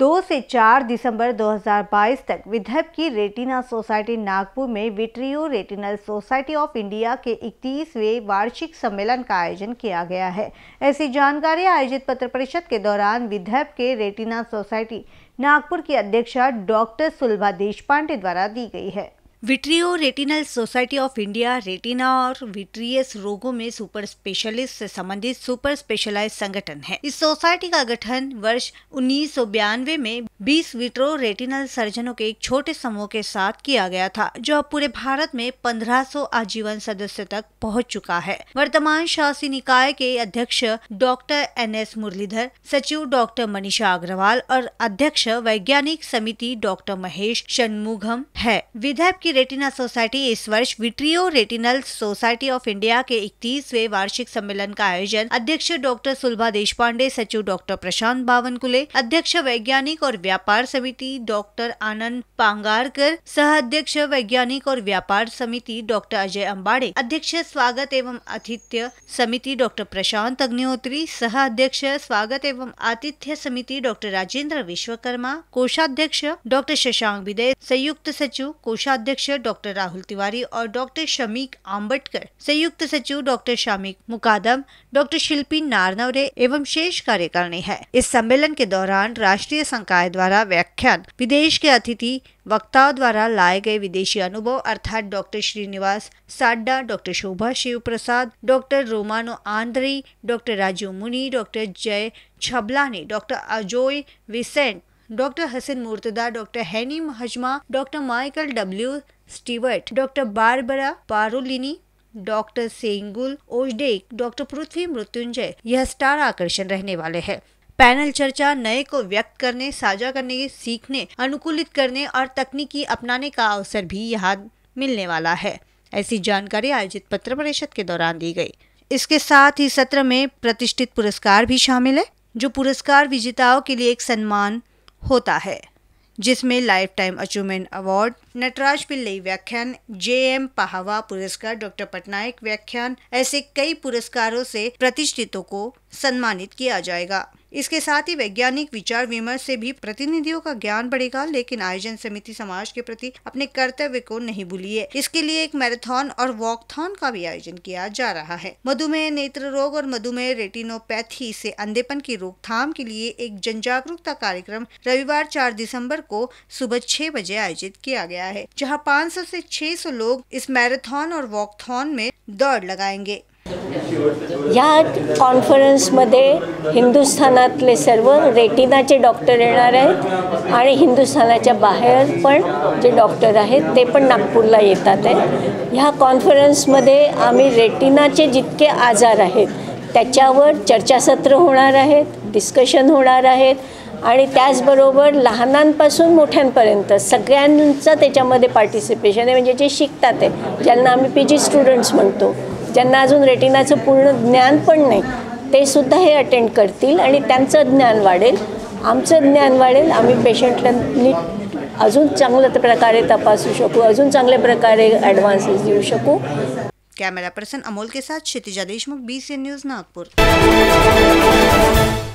2 से चार दिसंबर 2022 तक विदर्भ की रेटिना सोसाइटी नागपुर में vitreo retinal society of India के 31वें वार्षिक सम्मेलन का आयोजन किया गया है। ऐसी जानकारी आयोजित पत्र परिषद के दौरान विदर्भ के रेटिना सोसाइटी नागपुर की अध्यक्षा डॉक्टर सुलभा देशपांडे द्वारा दी गई है। Vitreo retinal society of India, retina और विट्रियस रोगों में सुपर स्पेशलिस्ट से संबंधित सुपर स्पेशलाइज संगठन है। इस सोसाइटी का गठन वर्ष उन्नीस में 20 विट्रो रेटिनल सर्जनों के एक छोटे समूह के साथ किया गया था, जो अब पूरे भारत में 1500 आजीवन सदस्य तक पहुँच चुका है। वर्तमान शासी निकाय के अध्यक्ष डॉक्टर एन एस मुरलीधर, सचिव डॉक्टर मनीषा अग्रवाल और अध्यक्ष वैज्ञानिक समिति डॉक्टर महेश षणमुगम है। विदर्भ की रेटिना सोसाइटी इस वर्ष vitreo retinal society of India के इकतीसवे वार्षिक सम्मेलन का आयोजन अध्यक्ष डॉक्टर सुलभा देश सचिव डॉक्टर प्रशांत बावनकुले, अध्यक्ष वैज्ञानिक और व्यापार समिति डॉक्टर आनंद पांगारकर, सह अध्यक्ष वैज्ञानिक और व्यापार समिति डॉक्टर अजय अम्बाड़े अध्यक्ष स्वागत एवं आतिथ्य समिति डॉक्टर प्रशांत अग्निहोत्री, सह अध्यक्ष स्वागत एवं आतिथ्य समिति डॉक्टर राजेंद्र विश्वकर्मा, कोषाध्यक्ष डॉक्टर शशांक विदय संयुक्त सचिव कोषाध्यक्ष अध्यक्ष डॉक्टर राहुल तिवारी और डॉक्टर शमीक आम्बटकर संयुक्त सचिव डॉक्टर शामिक मुकादम, डॉक्टर शिल्पी नारनवरे एवं शेष कार्यकारिणी है। इस सम्मेलन के दौरान राष्ट्रीय संकाय द्वारा व्याख्यान, विदेश के अतिथि, वक्ताओं द्वारा लाए गए विदेशी अनुभव अर्थात doctor Srinivas Sadda, doctor Shobha Shiv Prasad doctor Romano Andre, doctor Raju Muni, doctor Jay Chhablani doctor Ajoy Vincent doctor Hassan Murtada doctor Hani Hajma, doctor Michael W Stewart, doctor Barbara Parolini, doctor Sengul Ozdek, doctor Prithvi Mrityunjay यह star आकर्षण रहने वाले हैं। Panel चर्चा नए को व्यक्त करने, साझा करने, सीखने, अनुकूलित करने और तकनीकी अपनाने का अवसर भी यहाँ मिलने वाला है। ऐसी जानकारी आयोजित पत्र परिषद के दौरान दी गई। इसके साथ ही सत्र में प्रतिष्ठित पुरस्कार भी शामिल है, जो पुरस्कार विजेताओं के लिए एक सम्मान होता है, जिसमें life time achievement award Nataraj Pillai व्याख्यान जे एम पहावा पुरस्कार डॉक्टर पटनायक व्याख्यान, ऐसे कई पुरस्कारों से प्रतिष्ठितों को सम्मानित किया जाएगा। इसके साथ ही वैज्ञानिक विचार विमर्श से भी प्रतिनिधियों का ज्ञान बढ़ेगा, लेकिन आयोजन समिति समाज के प्रति अपने कर्तव्य को नहीं भूली है इसके लिए एक मैराथन और वॉकथॉन का भी आयोजन किया जा रहा है। मधुमेह नेत्र रोग और मधुमेह रेटिनोपैथी से अंधेपन की रोकथाम के लिए एक जन जागरूकता कार्यक्रम रविवार चार दिसंबर को सुबह छह बजे आयोजित किया गया है, जहाँ पाँच से छह सौ लोग इस मैराथन और वॉकथॉन में दौड़ लगाएँगे। ह्या कॉन्फरन्समध्ये हिंदुस्थानातले सर्व रेटिनाचे डॉक्टर येणार आहेत आणि हिंदुस्थानाच्या बाहेर पण जे डॉक्टर आहेत ते पण नागपूरला येतात आहे ह्या कॉन्फरन्समध्ये आम्ही रेटिनाचे जितके आजार आहेत त्याच्यावर चर्चासत्र होणार आहेत डिस्कशन होणार आहेत आणि त्याचबरोबर लहानांपासून मोठ्यांपर्यंत सगळ्यांचं त्याच्यामध्ये पार्टिसिपेशन आहे. म्हणजे जे शिकतात आहे ज्यांना आम्ही पी जी स्टुडंट्स म्हणतो ज्यांना अजून रेटिनाचं पूर्ण ज्ञान पण नाही ते सुद्धा हे अटेंड करतील आणि त्यांचं ज्ञान वाढेल. आमचं ज्ञान वाढेल. आम्ही पेशंटला नीट अजून चांगल्या प्रकारे तपासू शकू अजून चांगल्या प्रकारे ॲडव्हान्सेस देऊ शकू. कॅमेरा पर्सन अमोल के साथ Kshitija Deshmukh B C news Nagpur.